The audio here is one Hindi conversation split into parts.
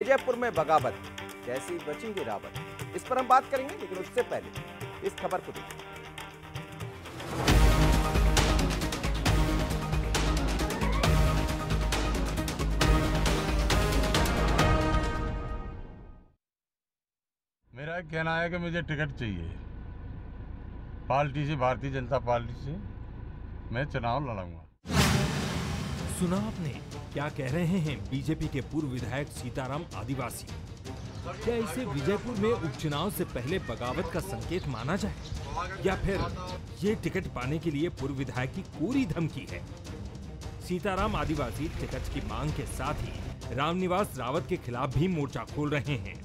विजयपुर में बगावत कैसी बचेंगे रावत। इस पर हम बात करेंगे, लेकिन उससे पहले इस खबर को देखिए। मेरा कहना है कि मुझे टिकट चाहिए। पार्टी से, भारतीय जनता पार्टी से मैं चुनाव लड़ूँगा। सुना आपने? क्या कह रहे हैं बीजेपी के पूर्व विधायक सीताराम आदिवासी? क्या इसे विजयपुर में उपचुनाव से पहले बगावत का संकेत माना जाए? या फिर ये टिकट पाने के लिए पूर्व विधायक की पूरी धमकी है? सीताराम आदिवासी टिकट की मांग के साथ ही रामनिवास रावत के खिलाफ भी मोर्चा खोल रहे हैं।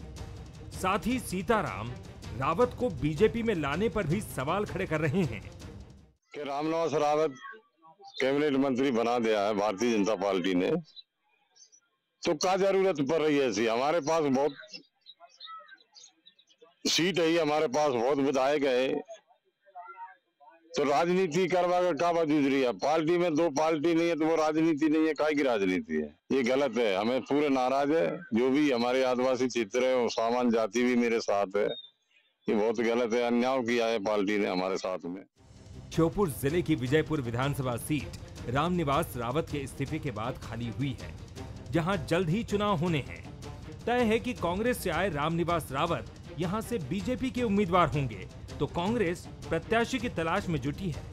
साथ ही सीताराम रावत को बीजेपी में लाने पर भी सवाल खड़े कर रहे हैं। रामनिवास रावत कैबिनेट मंत्री बना दिया है, भारतीय जनता पार्टी ने। तो क्या ज़रूरत पड़ रही है ऐसी? हमारे पास बहुत सीट है, हमारे पास बहुत विधायक है। तो राजनीति करवा कर क्या वजूद रही है? पार्टी में दो पार्टी नहीं है तो वो राजनीति नहीं है काय की राजनीति है। ये गलत है। हमें पूरे नाराज़ है। जो भी हमारे आदिवासी चित्र है सामान जाति भी मेरे साथ है। ये बहुत गलत है। अन्याय किया है पार्टी ने हमारे साथ में। श्योपुर ज़िले की विजयपुर विधानसभा सीट रामनिवास रावत के इस्तीफे के बाद खाली हुई है, जहाँ जल्द ही चुनाव होने हैं। तय है कि कांग्रेस से आए रामनिवास रावत यहाँ से बीजेपी के उम्मीदवार होंगे तो कांग्रेस प्रत्याशी की तलाश में जुटी है।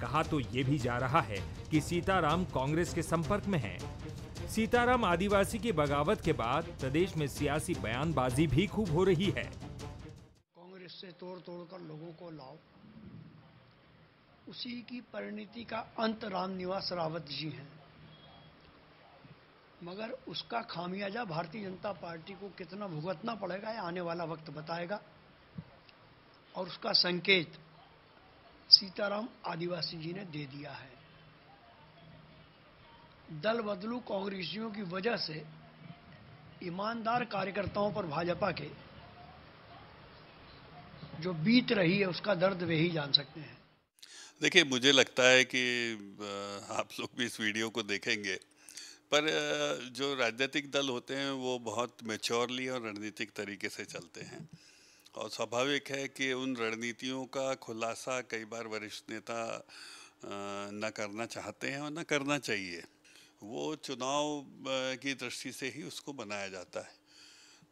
कहा तो ये भी जा रहा है कि सीताराम कांग्रेस के संपर्क में हैं। सीताराम आदिवासी की बगावत के बाद प्रदेश में सियासी बयानबाजी भी खूब हो रही है। कांग्रेस से तोड़ तोड़ कर लोगों को लाओ। उसी की परिणति का अंत रामनिवास रावत जी हैं। मगर उसका खामियाजा भारतीय जनता पार्टी को कितना भुगतना पड़ेगा, ये आने वाला वक्त बताएगा। और उसका संकेत सीताराम आदिवासी जी ने दे दिया है। दल बदलू कांग्रेसियों की वजह से ईमानदार कार्यकर्ताओं पर भाजपा के जो बीत रही है, उसका दर्द वे ही जान सकते हैं। देखिए, मुझे लगता है कि आप लोग भी इस वीडियो को देखेंगे। पर जो राजनीतिक दल होते हैं, वो बहुत मेच्योरली और रणनीतिक तरीके से चलते हैं। और स्वाभाविक है कि उन रणनीतियों का खुलासा कई बार वरिष्ठ नेता न करना चाहते हैं और न करना चाहिए। वो चुनाव की दृष्टि से ही उसको बनाया जाता है।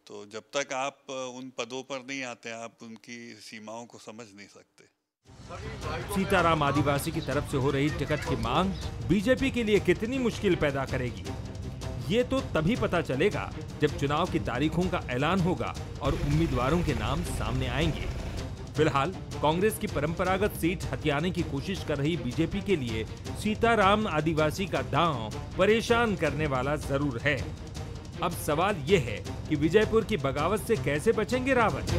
तो जब तक आप उन पदों पर नहीं आते, आप उनकी सीमाओं को समझ नहीं सकते। सीताराम आदिवासी की तरफ़ से हो रही टिकट की मांग बीजेपी के लिए कितनी मुश्किल पैदा करेगी? ये तो तभी पता चलेगा जब चुनाव की तारीखों का ऐलान होगा और उम्मीदवारों के नाम सामने आएँगे। फ़िलहाल, कांग्रेस की परंपरागत सीट हथियाने की कोशिश कर रही बीजेपी के लिए सीताराम आदिवासी का दांव परेशान करने वाला ज़रूर है। अब सवाल ये है कि विजयपुर की बगावत से कैसे बचेंगे रावत?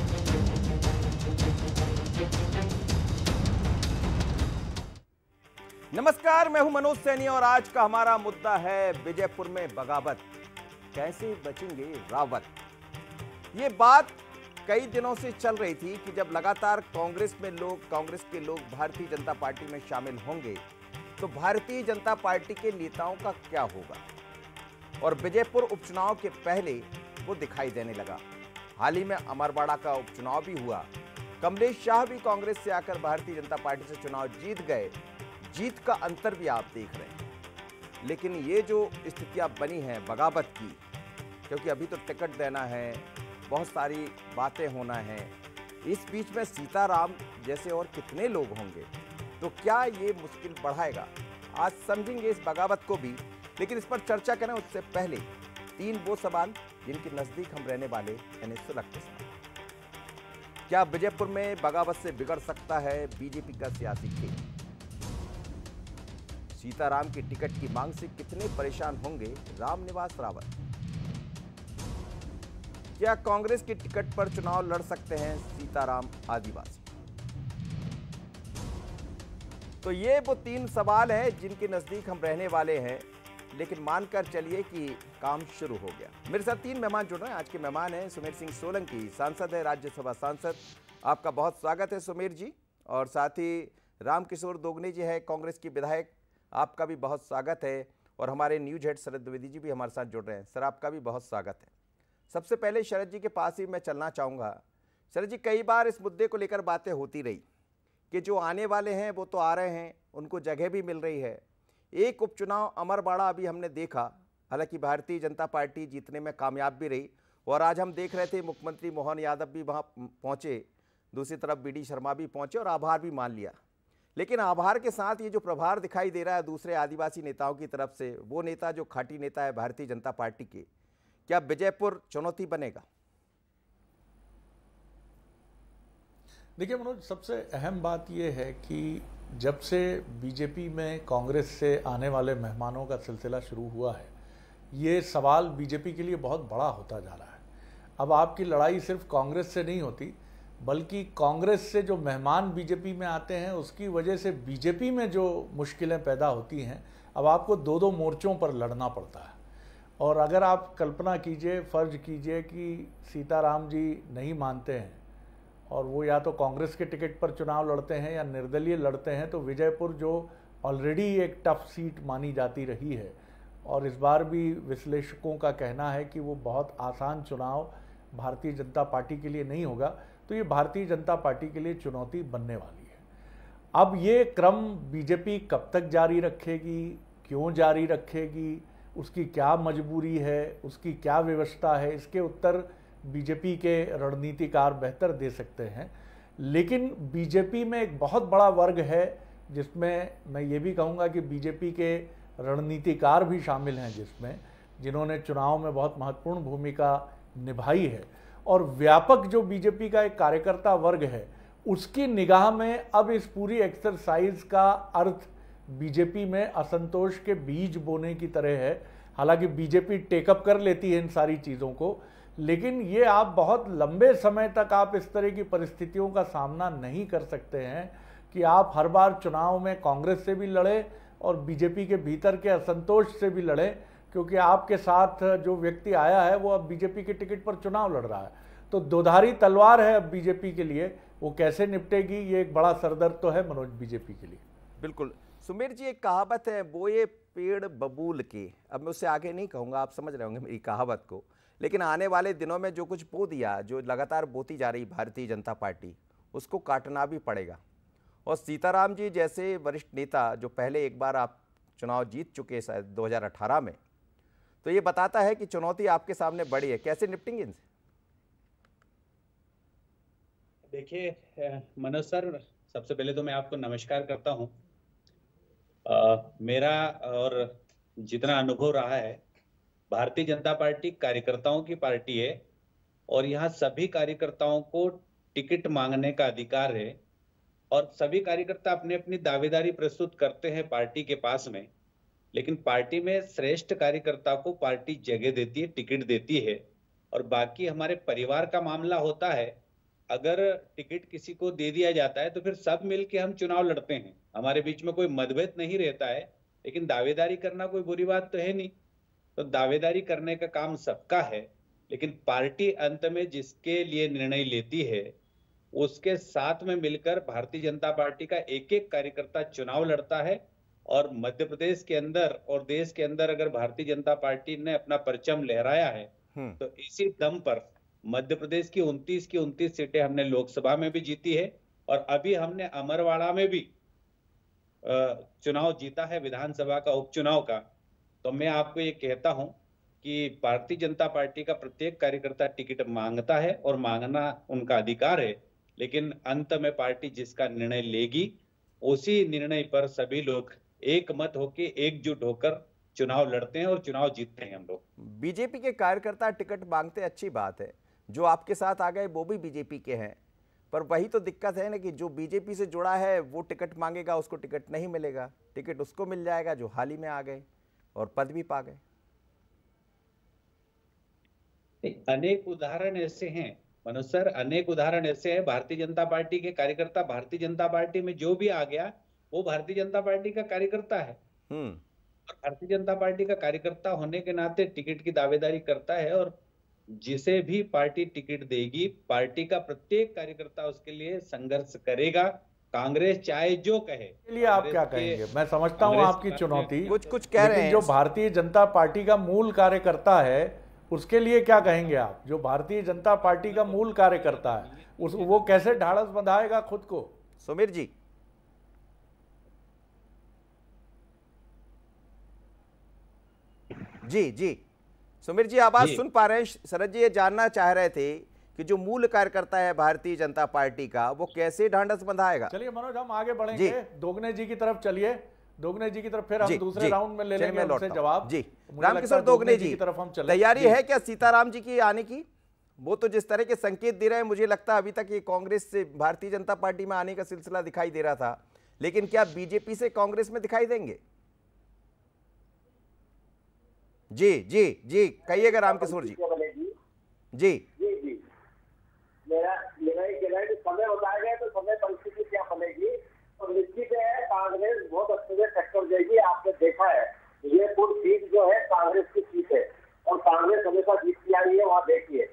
नमस्कार, मैं हूँ मनोज सैनी और आज का हमारा मुद्दा है विजयपुर में बगावत। कैसे बचेंगे रावत? ये बात कई दिनों से चल रही थी कि जब लगातार कांग्रेस में लोग, कांग्रेस के लोग भारतीय जनता पार्टी में शामिल होंगे तो भारतीय जनता पार्टी के नेताओं का क्या होगा? और विजयपुर उपचुनाव के पहले वो दिखाई देने लगा। हाल ही में अमरवाड़ा का उपचुनाव भी हुआ। कमलेश शाह भी कांग्रेस से आकर भारतीय जनता पार्टी से चुनाव जीत गए। जीत का अंतर भी आप देख रहे हैं। लेकिन ये जो स्थितियाँ बनी हैं बगावत की, क्योंकि अभी तो टिकट देना है, बहुत सारी बातें होना है, इस बीच में सीताराम जैसे और कितने लोग होंगे? तो क्या ये मुश्किल बढ़ाएगा? आज समझेंगे इस बगावत को भी, लेकिन इस पर चर्चा करें उससे पहले तीन वो सवाल जिनके नज़दीक हम रहने वाले यानी सुलग के क्या विजयपुर में बगावत से बिगड़ सकता है बीजेपी का सियासी खेल? सीताराम की टिकट की मांग से कितने परेशान होंगे रामनिवास रावत? क्या कांग्रेस की टिकट पर चुनाव लड़ सकते हैं सीताराम आदिवासी? तो ये वो तीन सवाल हैं जिनके नज़दीक हम रहने वाले हैं, लेकिन मानकर चलिए कि काम शुरू हो गया। मेरे साथ तीन मेहमान जुड़ रहे हैं। आज के मेहमान हैं सुमेर सिंह सोलंकी, सांसद है, राज्यसभा सांसद। आपका बहुत स्वागत है सुमेर जी, और साथ ही रामकिशोर दोगने जी है, कांग्रेस की विधायक। आपका भी बहुत स्वागत है और हमारे न्यूज़ हेड शरद द्विवेदी जी भी हमारे साथ जुड़ रहे हैं। सर, आपका भी बहुत स्वागत है। सबसे पहले शरद जी के पास ही मैं चलना चाहूँगा। शरद जी, कई बार इस मुद्दे को लेकर बातें होती रही कि जो आने वाले हैं, वो तो आ रहे हैं, उनको जगह भी मिल रही है। एक उपचुनाव अमरबाड़ा अभी हमने देखा। हालाँकि भारतीय जनता पार्टी जीतने में कामयाब भी रही और आज हम देख रहे थे मुख्यमंत्री मोहन यादव भी वहाँ पहुँचे। दूसरी तरफ़ बी डी शर्मा भी पहुँचे और आभार भी मान लिया। लेकिन आभार के साथ ये जो प्रभार दिखाई दे रहा है दूसरे आदिवासी नेताओं की तरफ़ से, वो नेता जो खाटी नेता है भारतीय जनता पार्टी के, क्या विजयपुर चुनौती बनेगा? देखिए मनोज, सबसे अहम बात यह है कि जब से बीजेपी में कांग्रेस से आने वाले मेहमानों का सिलसिला शुरू हुआ है, ये सवाल बीजेपी के लिए बहुत बड़ा होता जा रहा है। अब आपकी लड़ाई सिर्फ़ कांग्रेस से नहीं होती बल्कि कांग्रेस से जो मेहमान बीजेपी में आते हैं, उसकी वजह से बीजेपी में जो मुश्किलें पैदा होती हैं, अब आपको दो दो मोर्चों पर लड़ना पड़ता है। और अगर आप कल्पना कीजिए, फ़र्ज़ कीजिए कि सीताराम जी नहीं मानते हैं, और वो या तो कांग्रेस के टिकट पर चुनाव लड़ते हैं या निर्दलीय लड़ते हैं तो विजयपुर जो ऑलरेडी एक टफ सीट मानी जाती रही है। और इस बार भी विश्लेषकों का कहना है कि वो बहुत आसान चुनाव भारतीय जनता पार्टी के लिए नहीं होगा। तो ये भारतीय जनता पार्टी के लिए चुनौती बनने वाली है। अब ये क्रम बीजेपी कब तक जारी रखेगी, क्यों जारी रखेगी, उसकी क्या मजबूरी है, उसकी क्या व्यवस्था है, इसके उत्तर बीजेपी के रणनीतिकार बेहतर दे सकते हैं। लेकिन बीजेपी में एक बहुत बड़ा वर्ग है, जिसमें मैं ये भी कहूँगा कि बीजेपी के रणनीतिकार भी शामिल हैं जिसमें, जिन्होंने चुनाव में बहुत महत्वपूर्ण भूमिका निभाई है। और व्यापक जो बीजेपी का एक कार्यकर्ता वर्ग है, उसकी निगाह में अब इस पूरी एक्सरसाइज का अर्थ बीजेपी में असंतोष के बीज बोने की तरह है। हालाँकि बीजेपी टेकअप कर लेती है इन सारी चीज़ों को, लेकिन ये आप बहुत लंबे समय तक आप इस तरह की परिस्थितियों का सामना नहीं कर सकते हैं कि आप हर बार चुनाव में कांग्रेस से भी लड़े और बीजेपी के भीतर के असंतोष से भी लड़े। क्योंकि आपके साथ जो व्यक्ति आया है, वो अब बीजेपी के टिकट पर चुनाव लड़ रहा है। तो दोधारी तलवार है अब बीजेपी के लिए। वो कैसे निपटेगी, ये एक बड़ा सरदर्द तो है मनोज बीजेपी के लिए। बिल्कुल। सुमेर जी, एक कहावत है बोए पेड़ बबूल के। अब मैं उससे आगे नहीं कहूँगा, आप समझ रहे होंगे मेरी कहावत को। लेकिन आने वाले दिनों में जो कुछ बो दिया जो लगातार बोती जा रही भारतीय जनता पार्टी, उसको काटना भी पड़ेगा। और सीताराम जी जैसे वरिष्ठ नेता, जो पहले एक बार आप चुनाव जीत चुके शायद 2018 में तो ये बताता है कि चुनौती आपके सामने बड़ी है। कैसे निपटेंगे इनसे? देखिए मनोज सर, सबसे पहले तो मैं आपको नमस्कार करता हूँ। मेरा और जितना अनुभव रहा है, भारतीय जनता पार्टी कार्यकर्ताओं की पार्टी है और यहाँ सभी कार्यकर्ताओं को टिकट मांगने का अधिकार है और सभी कार्यकर्ता अपनी अपनी दावेदारी प्रस्तुत करते हैं पार्टी के पास में। लेकिन पार्टी में श्रेष्ठ कार्यकर्ता को पार्टी जगह देती है, टिकट देती है और बाकी हमारे परिवार का मामला होता है, अगर टिकट किसी को दे दिया जाता है तो फिर सब मिलके हम चुनाव लड़ते हैं। हमारे बीच में कोई मतभेद नहीं रहता है, लेकिन दावेदारी करना कोई बुरी बात तो है नहीं। तो दावेदारी करने का काम सबका है, लेकिन पार्टी अंत में जिसके लिए निर्णय लेती है, उसके साथ में मिलकर भारतीय जनता पार्टी का एक एक कार्यकर्ता चुनाव लड़ता है और मध्य प्रदेश के अंदर और देश के अंदर अगर भारतीय जनता पार्टी ने अपना परचम लहराया है हम्म। तो इसी दम पर मध्य प्रदेश की 29 की 29 सीटें हमने लोकसभा में भी जीती है और अभी हमने अमरवाड़ा में भी चुनाव जीता है विधानसभा का उपचुनाव का तो मैं आपको ये कहता हूँ कि भारतीय जनता पार्टी का प्रत्येक कार्यकर्ता टिकट माँगता है और मांगना उनका अधिकार है लेकिन अंत में पार्टी जिसका निर्णय लेगी उसी निर्णय पर सभी लोग एक मत होके एकजुट होकर चुनाव लड़ते हैं और चुनाव जीतते हैं हम लोग। बीजेपी के कार्यकर्ता टिकट मांगते अच्छी बात है। जो आपके साथ आ गए वो भी बीजेपी के हैं। पर वही तो दिक्कत है ना कि जो बीजेपी से जुड़ा है वो टिकट मांगेगा उसको टिकट नहीं मिलेगा। टिकट उसको मिल जाएगा जो हाल ही में आ गए और पद भी पा गए। अनेक उदाहरण ऐसे हैं। मनोज सर अनेक उदाहरण ऐसे हैं। भारतीय जनता पार्टी के कार्यकर्ता भारतीय जनता पार्टी में जो भी आ गया वो भारतीय जनता पार्टी का कार्यकर्ता है। हम्म। और भारतीय जनता पार्टी का कार्यकर्ता होने के नाते टिकट की दावेदारी करता है और जिसे भी पार्टी टिकट देगी पार्टी का प्रत्येक कार्यकर्ता उसके लिए संघर्ष करेगा। कांग्रेस चाहे जो कहे। लिए आप क्या कहेंगे? मैं समझता हूँ आपकी चुनौती। कुछ कुछ कह रहे हैं जो भारतीय जनता पार्टी का मूल कार्यकर्ता है उसके लिए क्या कहेंगे आप? जो भारतीय जनता पार्टी का मूल कार्यकर्ता है उस वो कैसे ढाड़स बंधाएगा खुद को? सुमीर जी। जी जी। सुमीर जी आवाज़ जी। सुन पा रहे हैं। शरद जी ये जानना चाह रहे थे कि जो मूल कार्यकर्ता है भारतीय जनता पार्टी का वो कैसे ढांढस बंधाएगा? चलिए मनोज हम आगे बढ़ेंगे। दोगने जी की तरफ़ चलिए। दोगने जी की तरफ़ फिर हम दूसरे राउंड में ले लेंगे उनसे जवाब। जी। रामकिशोर दोगने जी। की तरफ़ हम चले। तैयारी है क्या सीताराम जी की आने की? वो तो जिस तरह के संकेत दे रहे हैं मुझे लगता है अभी तक ये कांग्रेस से भारतीय जनता पार्टी में आने का सिलसिला दिखाई दे रहा था। लेकिन क्या बीजेपी से कांग्रेस में दिखाई देंगे? जी जी जी, कहिएगा रामकिशोर जी। बनेगी जी। जी जी। मेरा समय तो समय क्या बनेगी? तो निश्चित है, कांग्रेस बहुत अच्छे से आपने देखा है। ये पूरी सीट जो है, कांग्रेस की सीट है। और कांग्रेस हमेशा है, वहाँ देखिए।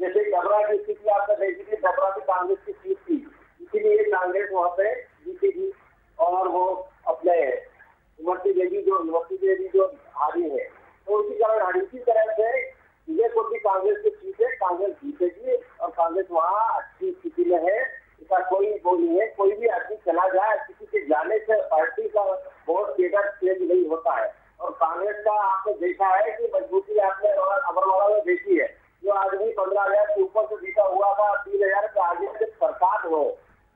जैसे की स्थिति आपने देखी कांग्रेस की सीट थी। इसीलिए कांग्रेस वहाँ पे और वो अपने देवी जो जो हारी है। तो उसी कारण इसी तरह से विजयपुर भी कांग्रेस की सीट है, कांग्रेस जीतेगी और कांग्रेस वहाँ अच्छी स्थिति में है। इसका कोई वो नहीं है, कोई भी आदमी चला जाए, किसी के जाने से पार्टी का बहुत केडर चेंज नहीं होता है। और कांग्रेस का आपने देखा है कि मजबूती आपने अमरवाड़ा में देखी है। जो आदमी पंद्रह हज़ार के ऊपर से जीता हुआ था तीन हज़ार के आगे से सरकार हो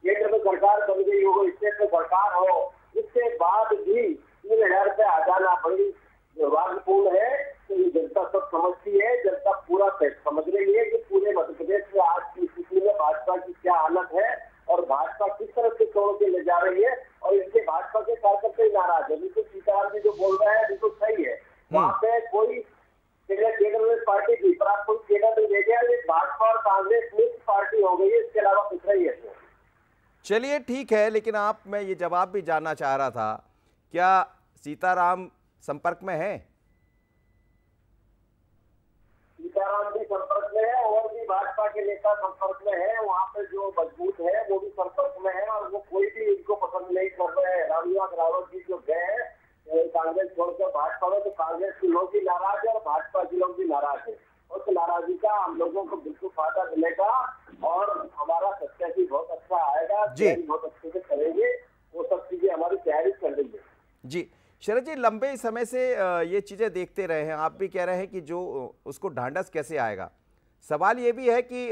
केंद्र में सरकार बन गई हो स्टेट में सरकार हो इसके बाद भी तीन हज़ार से आ जाना बड़ी दुर्भाग्यपूर्ण है तो ये जनता सब समझती है जनता पूरा समझ रही है कि पूरे मध्य प्रदेश में आज की स्थिति में भाजपा की क्या हालत है और भाजपा किस तरह से छोड़ के ले जा रही है और इसके भाजपा के कार्यकर्ता ही नाराज़ है बिल्कुल सीताराम जी जो बोल रहे हैं बिल्कुल सही है वहाँ पे कोई केंद्र केंद्र में पार्टी थी पर आप कोई केंद्र नहीं ले गया ये भाजपा और कांग्रेस मिक्स पार्टी हो गई है इसके अलावा कुछ नहीं है इसमें। चलिए ठीक है, लेकिन आप, मैं ये जवाब भी जानना चाह रहा था, क्या सीताराम संपर्क में है? सीताराम भी संपर्क में है और भी भाजपा के नेता संपर्क में है, वहाँ पे जो मज़बूत है, वो भी संपर्क में है और वो कोई भी इनको पसंद नहीं कर रहे हैं। रामनिवास रावत जी जो गए हैं कांग्रेस छोड़कर भाजपा में तो कांग्रेस के लोग भी नाराज़ है और भाजपा के लोग भी नाराज़ है। उस नाराज़गी का हम लोगों को बिल्कुल फ़ायदा मिलेगा। और हमारा सत्या भी बहुत अच्छा आएगा जी। बहुत अच्छे से करेंगे वो सब चीज़ें हमारी तैयारी कर रही है जी शरद जी लंबे समय से ये चीज़ें देखते रहे हैं आप भी कह रहे हैं कि जो उसको ढांढस कैसे आएगा? सवाल ये भी है कि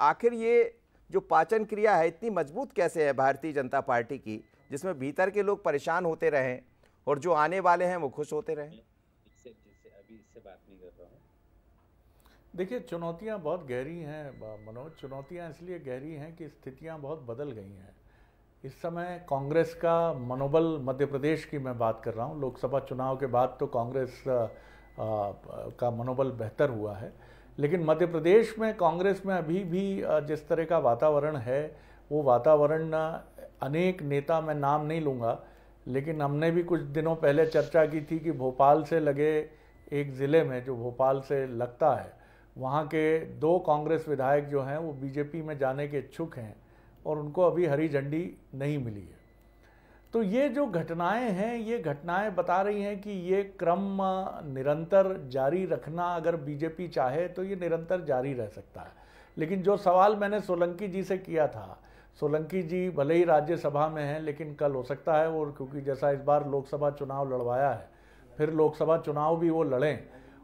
आखिर ये जो पाचन क्रिया है इतनी मज़बूत कैसे है भारतीय जनता पार्टी की जिसमें भीतर के लोग परेशान होते रहें और जो आने वाले हैं वो खुश होते रहें? इससे जिससे अभी इससे बात नहीं कर रहा हूँ। देखिए, चुनौतियाँ बहुत गहरी हैं मनोज। चुनौतियाँ इसलिए गहरी हैं कि स्थितियाँ बहुत बदल गई हैं। इस समय कांग्रेस का मनोबल मध्य प्रदेश की मैं बात कर रहा हूँ। लोकसभा चुनाव के बाद तो कांग्रेस का मनोबल बेहतर हुआ है। लेकिन मध्य प्रदेश में, कांग्रेस में अभी भी जिस तरह का वातावरण है, वो वातावरण अनेक नेता मैं नाम नहीं लूँगा, लेकिन हमने भी कुछ दिनों पहले चर्चा की थी कि भोपाल से लगे एक ज़िले में, जो भोपाल से लगता है वहाँ के दो कांग्रेस विधायक जो हैं, वो बीजेपी में जाने के इच्छुक हैं और उनको अभी हरी झंडी नहीं मिली है। तो ये जो घटनाएँ हैं, ये घटनाएँ बता रही हैं कि ये क्रम निरंतर जारी रखना अगर बीजेपी चाहे तो ये निरंतर जारी रह सकता है। लेकिन जो सवाल मैंने सोलंकी जी से किया था, सोलंकी जी भले ही राज्यसभा में हैं, लेकिन कल हो सकता है वो, क्योंकि जैसा इस बार लोकसभा चुनाव लड़वाया है, फिर लोकसभा चुनाव भी वो लड़ें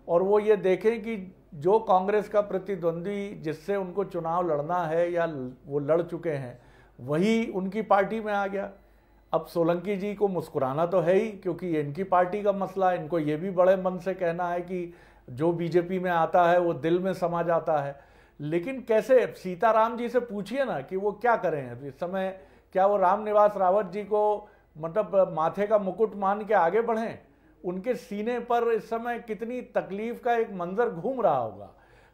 और वो ये देखें कि जो कांग्रेस का प्रतिद्वंदी जिससे उनको चुनाव लड़ना है या वो लड़ चुके हैं, वही उनकी पार्टी में आ गया। अब सोलंकी जी को मुस्कुराना तो है ही, क्योंकि ये इनकी पार्टी का मसला है। इनको ये भी बड़े मन से कहना है कि जो बीजेपी में आता है, वो दिल में समा जाता है। लेकिन कैसे, सीताराम जी से पूछिए ना कि वो क्या करें? इस समय क्या वो रामनिवास रावत जी को मतलब माथे का मुकुट मान के आगे बढ़ें? उनके सीने पर इस समय कितनी तकलीफ़ का एक मंजर घूम रहा होगा।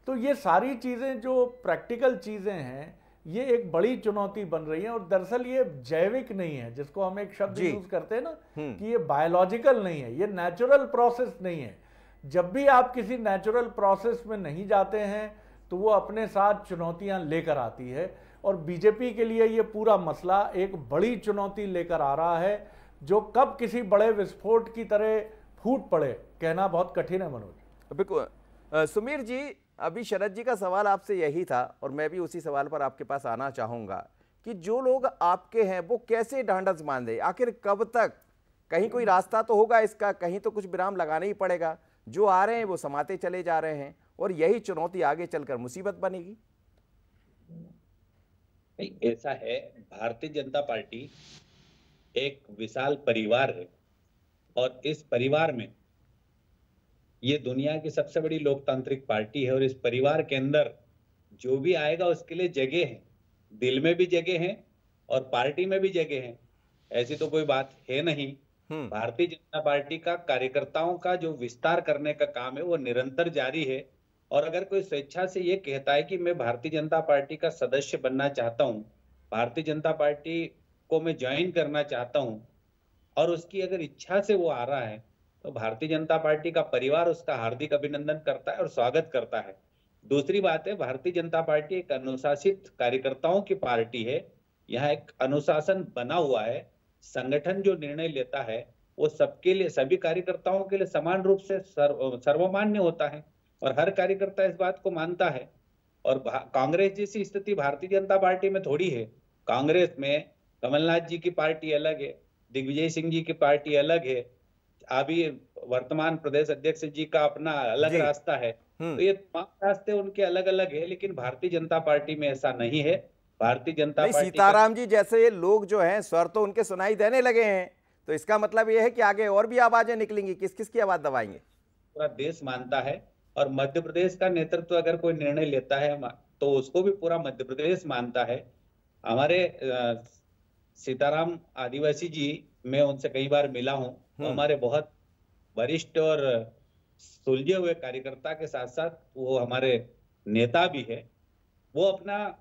तो ये सारी चीज़ें जो प्रैक्टिकल चीज़ें हैं ये एक बड़ी चुनौती बन रही है और दरअसल ये जैविक नहीं है जिसको हम एक शब्द यूज़ करते हैं ना कि ये बायोलॉजिकल नहीं है ये नेचुरल प्रोसेस नहीं है। जब भी आप किसी नेचुरल प्रोसेस में नहीं जाते हैं तो वो अपने साथ चुनौतियाँ लेकर आती है और बीजेपी के लिए ये पूरा मसला एक बड़ी चुनौती लेकर आ रहा है जो कब किसी बड़े विस्फोट की तरह फूट पड़े कहना बहुत कठिन है मनोज। बिल्कुल। सुमीर जी अभी शरद जी का सवाल आपसे यही था और मैं भी उसी सवाल पर आपके पास आना चाहूँगा कि जो लोग आपके हैं वो कैसे ढांढस बांधे आखिर कब तक? कहीं कोई रास्ता तो होगा इसका कहीं तो कुछ विराम लगाना ही पड़ेगा। जो आ रहे हैं वो समाते चले जा रहे हैं और यही चुनौती आगे चलकर मुसीबत बनेगी। ऐसा है भारतीय जनता पार्टी एक विशाल परिवार है। और इस परिवार में ये दुनिया की सबसे बड़ी लोकतांत्रिक पार्टी है और इस परिवार के अंदर जो भी आएगा उसके लिए जगह है। दिल में भी जगह है और पार्टी में भी जगह है। ऐसी तो कोई बात है नहीं। हम्म। भारतीय जनता पार्टी का कार्यकर्ताओं का जो विस्तार करने का काम है वो निरंतर जारी है। और अगर कोई स्वेच्छा से ये कहता है कि मैं भारतीय जनता पार्टी का सदस्य बनना चाहता हूँ भारतीय जनता पार्टी को मैं ज्वाइन करना चाहता हूँ और उसकी अगर इच्छा से वो आ रहा है तो भारतीय जनता पार्टी का परिवार उसका हार्दिक अभिनंदन करता है और स्वागत करता है। दूसरी बात है, भारतीय जनता पार्टी एक अनुशासित कार्यकर्ताओं की पार्टी है। यहाँ एक अनुशासन बना हुआ है। संगठन जो निर्णय लेता है, वो सबके लिए, सभी कार्यकर्ताओं के लिए समान रूप से सर्व, सर्वमान्य होता है और हर कार्यकर्ता इस बात को मानता है। और कांग्रेस जैसी स्थिति भारतीय जनता पार्टी में थोड़ी है। कांग्रेस में कमलनाथ जी की पार्टी अलग है दिग्विजय सिंह जी की पार्टी अलग है अभी वर्तमान प्रदेश अध्यक्ष जी का अपना अलग रास्ता है। हम्म। तो ये तमाम रास्ते उनके अलग अलग है लेकिन भारतीय जनता पार्टी में ऐसा नहीं है। भारतीय जनता पार्टी सीताराम जी जैसे ये लोग जो हैं स्वर तो उनके सुनाई देने लगे हैं। तो इसका मतलब ये है कि आगे और भी आवाज़ें निकलेंगी। किस किस की आवाज़ दबाएँगे? पूरा देश मानता है और मध्य प्रदेश का नेतृत्व अगर कोई निर्णय लेता है तो उसको भी पूरा मध्य प्रदेश मानता है। हमारे सीताराम आदिवासी जी मैं उनसे कई बार मिला हूँ। हम्म। हमारे बहुत वरिष्ठ और सुलझे हुए कार्यकर्ता के साथ साथ वो हमारे नेता भी है। वो अपना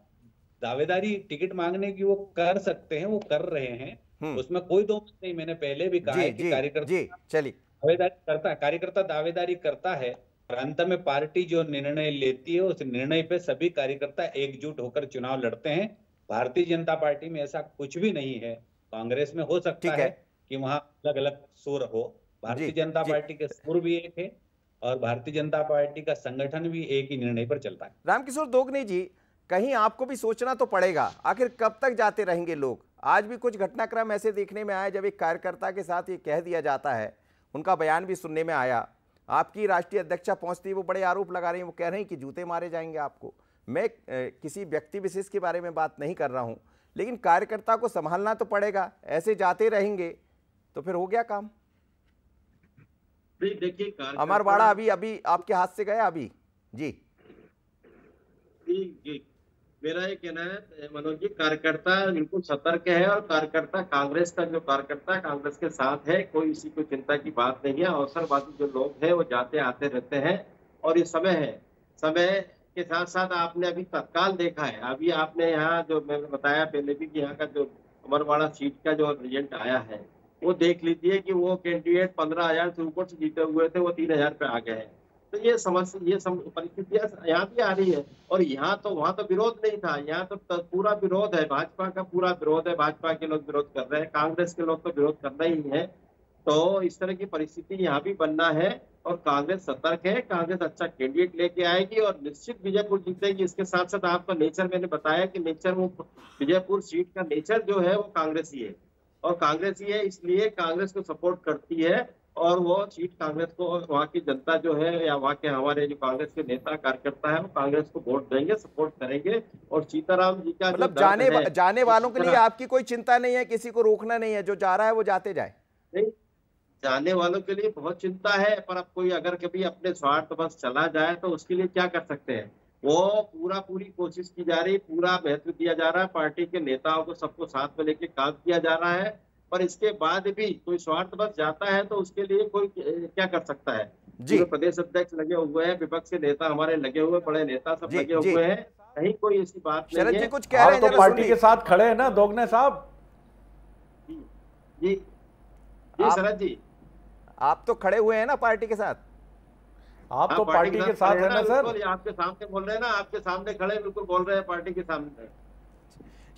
दावेदारी टिकट मांगने की वो कर सकते हैं वो कर रहे हैं। हम्म। उसमें कोई दो मत नहीं मैंने पहले भी कहा है कि कार्यकर्ता चलिए। दावेदारी करता है कार्यकर्ता दावेदारी करता है और अंत में पार्टी जो निर्णय लेती है उस निर्णय पे सभी कार्यकर्ता एकजुट होकर चुनाव लड़ते हैं। भारतीय जनता पार्टी में ऐसा कुछ भी नहीं है। कांग्रेस में हो सकता है। है। कि वहाँ अलग अलग सुर हो। भारतीय जनता पार्टी के सुर भी एक है और भारतीय जनता पार्टी का संगठन भी एक ही निर्णय पर चलता है। रामकिशोर दोगनी जी कहीं आपको भी सोचना तो पड़ेगा आखिर कब तक जाते रहेंगे लोग? आज भी कुछ घटनाक्रम ऐसे देखने में आए जब एक कार्यकर्ता के साथ ये कह दिया जाता है। उनका बयान भी सुनने में आया। आपकी राष्ट्रीय अध्यक्षा पहुँचती वो बड़े आरोप लगा रही हैं वो कह रहे हैं कि जूते मारे जाएँगे आपको। मैं किसी व्यक्ति विशेष के बारे में बात नहीं कर रहा हूँ लेकिन कार्यकर्ता को संभालना तो पड़ेगा ऐसे जाते रहेंगे तो फिर हो गया काम। देखिए अमर वाड़ा अभी अभी आपके हाथ से गया अभी? जी। जी मेरा ये कहना है मनोज जी कार्यकर्ता बिल्कुल सतर्क है और कार्यकर्ता कांग्रेस का जो कार्यकर्ता है, कांग्रेस के साथ है कोई इसी को चिंता की बात नहीं है। अवसरवादी जो लोग हैं वो जाते आते रहते हैं और ये समय है। समय के साथ साथ आपने अभी तत्काल देखा है। अभी आपने यहाँ जो मैंने बताया पहले भी कि यहाँ का जो अमरवाड़ा सीट का जो रिज़ल्ट आया है वो देख लीजिए कि वो कैंडिडेट पंद्रह हज़ार से ऊपर से जीते हुए थे वो तीन हज़ार पे आ गए हैं। तो ये समस्या ये सम, परिस्थितियाँ यहाँ भी आ रही है और यहाँ तो वहाँ तो विरोध नहीं था। यहाँ तो, तो पूरा विरोध है। भाजपा का पूरा विरोध है। भाजपा के लोग विरोध कर रहे हैं। कांग्रेस के लोग तो विरोध कर रहे ही है। तो इस तरह की परिस्थिति यहाँ भी बनना है। और कांग्रेस सतर्क है कांग्रेस अच्छा कैंडिडेट लेके आएगी और निश्चित विजयपुर जीतेगी। इसके साथ साथ आपका नेचर मैंने बताया कि नेचर वो विजयपुर सीट का नेचर जो है वो कांग्रेसी है और कांग्रेसी है इसलिए कांग्रेस को सपोर्ट करती है और वो सीट कांग्रेस को वहाँ की जनता जो है या वहाँ के हमारे जो कांग्रेस के नेता कार्यकर्ता है वो कांग्रेस को वोट देंगे सपोर्ट करेंगे और सीताराम जी का मतलब जाने जाने वालों के लिए आपकी कोई चिंता नहीं है किसी को रोकना नहीं है जो जा रहा है वो जाते जाए। नहीं जाने वालों के लिए बहुत चिंता है पर अब कोई अगर कभी अपने स्वार्थ बस चला जाए तो उसके लिए क्या कर सकते हैं? वो पूरा पूरी कोशिश की जा रही है पूरा महत्व दिया जा रहा है पार्टी के नेताओं को सबको साथ में लेके काम किया जा रहा है पर इसके बाद भी कोई स्वार्थ बस जाता है तो उसके लिए कोई क्या कर सकता है? जी। पूरे प्रदेश अध्यक्ष लगे हुए हैं विपक्ष के नेता हमारे लगे हुए बड़े नेता सब लगे हुए हैं कहीं कोई ऐसी बात नहीं जी है। कुछ कह रहे हैं तो पार्टी के साथ खड़े हैं ना दोगने साहब। जी जी। शरद जी। आप तो खड़े हुए हैं ना पार्टी के साथ। आप हाँ, तो पार्टी के साथ है ना सर। आपके सामने बोल रहे हैं ना आपके सामने खड़े बिल्कुल बोल रहे हैं पार्टी के सामने।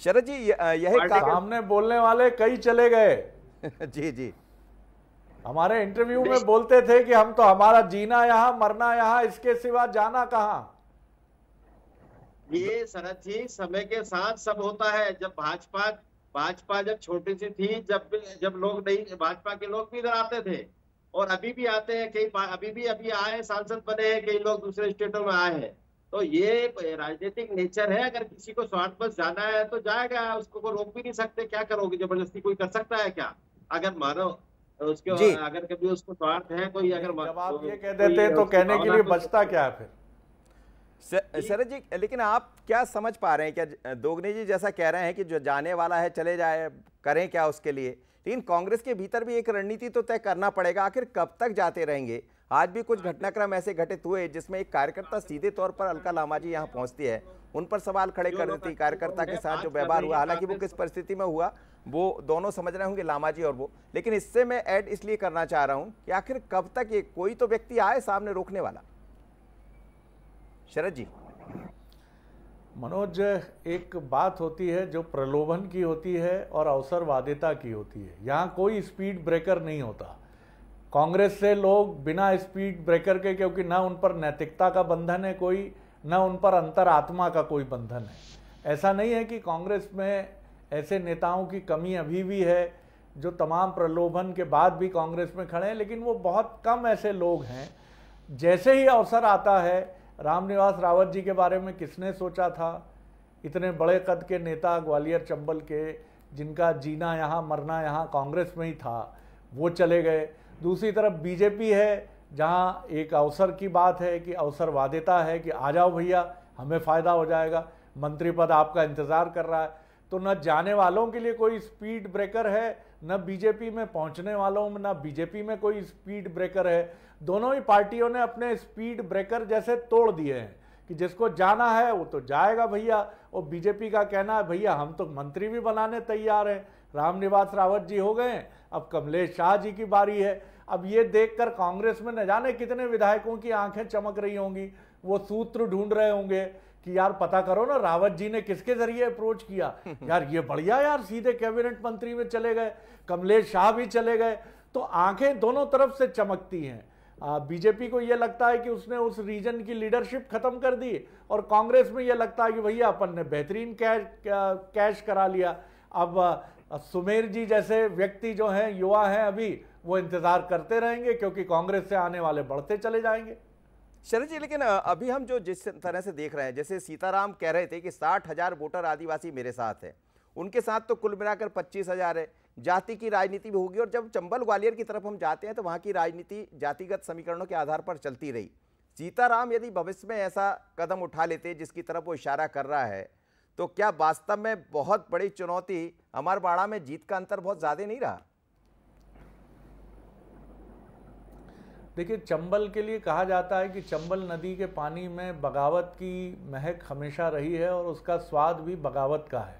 शरद जी यही सामने बोलने वाले कई चले गए। जी जी। हमारे इंटरव्यू में बोलते थे कि हम तो हमारा जीना यहाँ मरना यहाँ इसके सिवा जाना कहाँ? ये शरद जी समय के साथ सब होता है। जब भाजपा भाजपा जब छोटी सी थी जब जब लोग नहीं भाजपा के लोग भी इधर आते थे। और अभी भी आते हैं कई अभी भी अभी आए सांसद बने हैं कई लोग दूसरे स्टेटों में आए हैं। तो ये राजनीतिक नेचर है अगर किसी को स्वार्थ बस जाना है तो जाएगा उसको को रोक भी नहीं सकते क्या करोगे ज़बरदस्ती कोई कर सकता है क्या? अगर मानो उसके अगर कभी उसको स्वार्थ है कोई अगर जब आप ये कह देते तो कहने के लिए बचता क्या है फिर? शरद जी लेकिन आप क्या समझ पा रहे हैं क्या दोगनी जी जैसा कह रहे हैं कि जो जाने वाला है चले जाए करें क्या उसके लिए? लेकिन कांग्रेस के भीतर भी एक रणनीति तो तय करना पड़ेगा आखिर कब तक जाते रहेंगे? आज भी कुछ घटनाक्रम ऐसे घटित हुए जिसमें एक कार्यकर्ता सीधे तौर पर अलका लामा जी यहाँ पहुँचती है। उन पर सवाल खड़े कर देती कार्यकर्ता के साथ जो व्यवहार हुआ हालाँकि वो किस परिस्थिति में हुआ वो दोनों समझ रहे होंगे लामा जी और वो। लेकिन इससे मैं ऐड इसलिए करना चाह रहा हूँ कि आखिर कब तक ये कोई तो व्यक्ति आए सामने रोकने वाला? शरद जी। मनोज, एक बात होती है जो प्रलोभन की होती है और अवसरवादिता की होती है। यहाँ कोई स्पीड ब्रेकर नहीं होता। कांग्रेस से लोग बिना स्पीड ब्रेकर के, क्योंकि ना उन पर नैतिकता का बंधन है कोई, ना उन पर अंतरात्मा का कोई बंधन है। ऐसा नहीं है कि कांग्रेस में ऐसे नेताओं की कमी अभी भी है, जो तमाम प्रलोभन के बाद भी कांग्रेस में खड़े हैं, लेकिन वो बहुत कम ऐसे लोग हैं। जैसे ही अवसर आता है रामनिवास रावत जी के बारे में किसने सोचा था? इतने बड़े कद के नेता ग्वालियर चंबल के, जिनका जीना यहाँ, मरना यहाँ कांग्रेस में ही था, वो चले गए। दूसरी तरफ़ बीजेपी है, जहाँ एक अवसर की बात है कि अवसर वादेता है कि आ जाओ भैया, हमें फ़ायदा हो जाएगा। मंत्री पद आपका इंतज़ार कर रहा है। तो न जाने वालों के लिए कोई स्पीड ब्रेकर है, न बीजेपी में पहुँचने वालों में, न बीजेपी में कोई स्पीड ब्रेकर है। दोनों ही पार्टियों ने अपने स्पीड ब्रेकर जैसे तोड़ दिए हैं कि जिसको जाना है, वो तो जाएगा भैया। और बीजेपी का कहना है, भैया, हम तो मंत्री भी बनाने तैयार हैं। रामनिवास रावत जी हो गए। अब कमलेश शाह जी की बारी है। अब ये देखकर कांग्रेस में न जाने कितने विधायकों की आँखें चमक रही होंगी। वो सूत्र ढूंढ रहे होंगे। कि यार पता करो ना रावत जी ने किसके ज़रिए अप्रोच किया? यार ये बढ़िया यार सीधे कैबिनेट मंत्री में चले गए कमलेश शाह भी चले गए। तो आँखें दोनों तरफ़ से चमकती हैं। बीजेपी को यह लगता है कि उसने उस रीजन की लीडरशिप खत्म कर दी और कांग्रेस में यह लगता है कि भैया अपन ने बेहतरीन कैश कैश करा लिया। अब सुमेर जी जैसे व्यक्ति जो हैं युवा हैं अभी वो इंतज़ार करते रहेंगे क्योंकि कांग्रेस से आने वाले बढ़ते चले जाएँगे। शरद जी, लेकिन अभी हम जो जिस तरह से देख रहे हैं, जैसे सीताराम कह रहे थे कि साठ हज़ार वोटर आदिवासी मेरे साथ है। उनके साथ तो कुल मिलाकर पच्चीस हज़ार है। जाति की राजनीति भी होगी और जब चंबल ग्वालियर की तरफ़ हम जाते हैं तो वहाँ की राजनीति जातिगत समीकरणों के आधार पर चलती रही। सीताराम यदि भविष्य में ऐसा कदम उठा लेते जिसकी तरफ़ वो इशारा कर रहा है तो क्या वास्तव में बहुत बड़ी चुनौती अमर बाड़ा में जीत का अंतर बहुत ज़्यादा नहीं रहा? देखिए चंबल के लिए कहा जाता है कि चंबल नदी के पानी में बगावत की महक हमेशा रही है और उसका स्वाद भी बगावत का है।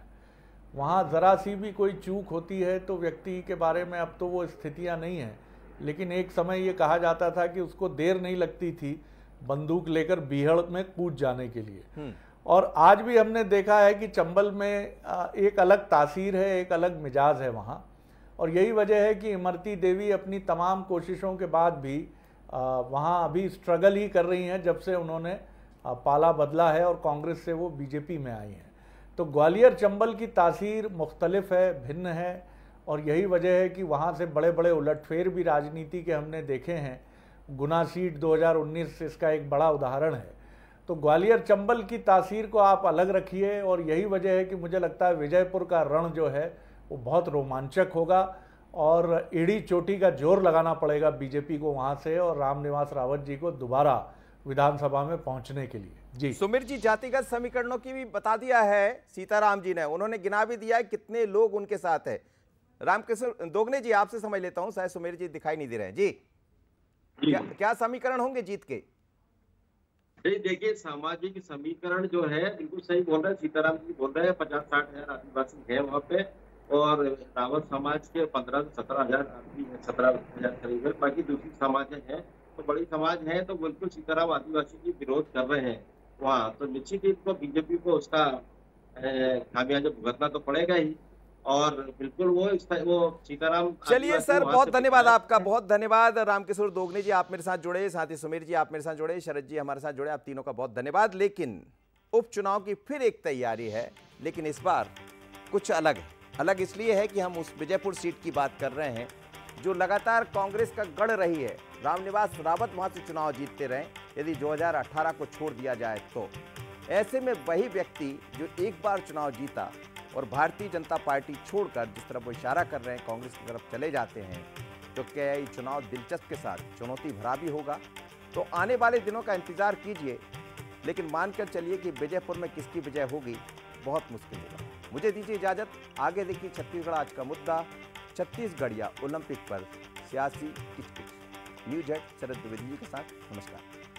वहाँ ज़रा सी भी कोई चूक होती है तो व्यक्ति के बारे में अब तो वो स्थितियाँ नहीं हैं। लेकिन एक समय ये कहा जाता था कि उसको देर नहीं लगती थी बंदूक लेकर बीहड़ में कूद जाने के लिए। हम्म। और आज भी हमने देखा है कि चंबल में एक अलग तासीर है एक अलग मिजाज है वहाँ। और यही वजह है कि इमरती देवी अपनी तमाम कोशिशों के बाद भी वहाँ अभी स्ट्रगल ही कर रही हैं जब से उन्होंने पाला बदला है और कांग्रेस से वो बीजेपी में आई हैं। तो ग्वालियर चंबल की तासीर मुख्तलफ है, भिन्न है और यही वजह है कि वहाँ से बड़े बड़े उलटफेर भी राजनीति के हमने देखे हैं। गुना सीट 2019 इसका एक बड़ा उदाहरण है। तो ग्वालियर चंबल की तासीर को आप अलग रखिए और यही वजह है कि मुझे लगता है विजयपुर का रण जो है, वो बहुत रोमांचक होगा। और एड़ी चोटी का ज़ोर लगाना पड़ेगा बीजेपी को वहाँ से और रामनिवास रावत जी को दोबारा विधानसभा में पहुँचने के लिए। जी। सुमिर जी जातिगत समीकरणों की भी बता दिया है सीताराम जी ने। उन्होंने गिना भी दिया है कितने लोग उनके साथ है। रामकृष्ण दोगने जी आपसे समझ लेता हूँ शायद सुमेर जी दिखाई नहीं दे रहे हैं। जी, जी। क्या, क्या समीकरण होंगे जीत के? देखिए सामाजिक समीकरण जो है बिल्कुल सही बोल रहे हैं सीताराम जी बोल रहे हैं पचास साठ हज़ार आदिवासी है वहाँ पे। और रावत समाज के पंद्रह से सत्रह हज़ार आदमी है सत्रह हज़ार करीब है। बाकी दूसरी समाज है तो बड़ी समाज है तो बिल्कुल सीताराम आदिवासी की विरोध कर रहे हैं। वहाँ तो निश्चित ही तो बीजेपी को उसका खामियाजा भुगतना तो पड़ेगा ही। और बिल्कुल वो वो सीताराम चलिए सर बहुत धन्यवाद आपका बहुत धन्यवाद। रामकिशोर दोगने जी आप मेरे साथ जुड़े साथ ही सुमीर जी आप मेरे साथ जुड़े शरद जी हमारे साथ जुड़े आप तीनों का बहुत धन्यवाद। लेकिन उपचुनाव की फिर एक तैयारी है लेकिन इस बार कुछ अलग है। अलग इसलिए है कि हम उस विजयपुर सीट की बात कर रहे हैं, जो लगातार कांग्रेस का गढ़ रही है। रामनिवास रावत वहाँ से चुनाव जीतते रहे, यदि 2018 को छोड़ दिया जाए तो। ऐसे में वही व्यक्ति जो एक बार चुनाव जीता और भारतीय जनता पार्टी छोड़कर जिस तरफ़ वो इशारा कर रहे हैं, कांग्रेस की तरफ़ चले जाते हैं तो क्या ये चुनाव दिलचस्प के साथ चुनौती भरा भी होगा? तो आने वाले दिनों का इंतज़ार कीजिए, लेकिन मानकर चलिए कि विजयपुर में किसकी विजय होगी, बहुत मुश्किल होगा। मुझे दीजिए इजाज़त। आगे देखिए छत्तीसगढ़ आज का मुद्दा छत्तीसगढ़ या ओलंपिक पर सियासी किचकिच न्यूज़ हेड शरद द्विवेदी जी के साथ, नमस्कार।